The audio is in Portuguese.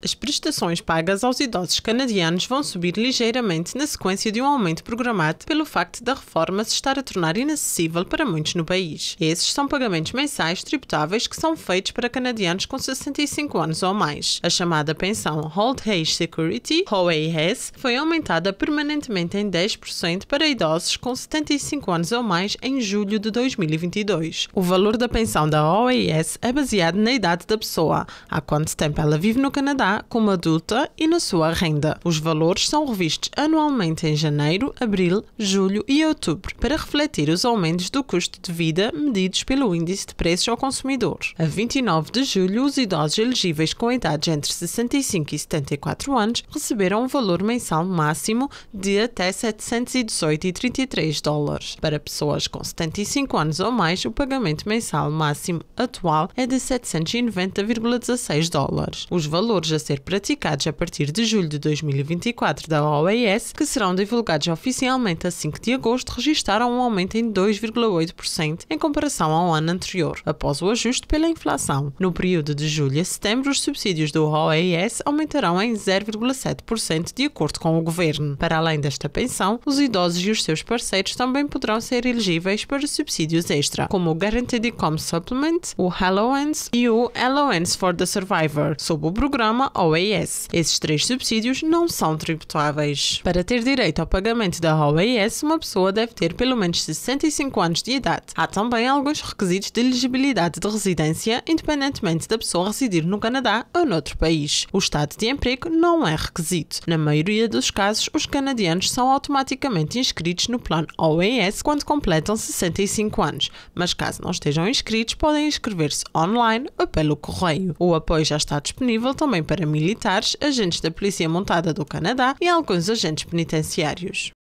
As prestações pagas aos idosos canadianos vão subir ligeiramente na sequência de um aumento programado pelo facto da reforma se estar a tornar inacessível para muitos no país. Esses são pagamentos mensais tributáveis que são feitos para canadianos com 65 anos ou mais. A chamada pensão Old Age Security, OAS, foi aumentada permanentemente em 10% para idosos com 75 anos ou mais em julho de 2022. O valor da pensão da OAS é baseado na idade da pessoa, há quanto tempo ela vive no Canadá como adulta e na sua renda. Os valores são revistos anualmente em janeiro, abril, julho e outubro para refletir os aumentos do custo de vida medidos pelo Índice de Preços ao Consumidor. A 29 de julho, os idosos elegíveis com idades entre 65 e 74 anos receberam um valor mensal máximo de até 718,33 dólares. Para pessoas com 75 anos ou mais, o pagamento mensal máximo atual é de 790,16 dólares. Os valores a ser praticados a partir de julho de 2024 da OAS, que serão divulgados oficialmente a 5 de agosto, registaram um aumento em 2,8% em comparação ao ano anterior, após o ajuste pela inflação. No período de julho a setembro, os subsídios do OAS aumentarão em 0,7% de acordo com o governo. Para além desta pensão, os idosos e os seus parceiros também poderão ser elegíveis para subsídios extra, como o Guaranteed Income Supplement, o Allowance e o Allowance for the Survivor, sob o programa OAS. Esses três subsídios não são tributáveis. Para ter direito ao pagamento da OAS, uma pessoa deve ter pelo menos 65 anos de idade. Há também alguns requisitos de elegibilidade de residência, independentemente da pessoa residir no Canadá ou noutro país. O estado de emprego não é requisito. Na maioria dos casos, os canadianos são automaticamente inscritos no plano OAS quando completam 65 anos, mas caso não estejam inscritos, podem inscrever-se online ou pelo correio. O apoio já está disponível também para militares, agentes da Polícia Montada do Canadá e alguns agentes penitenciários.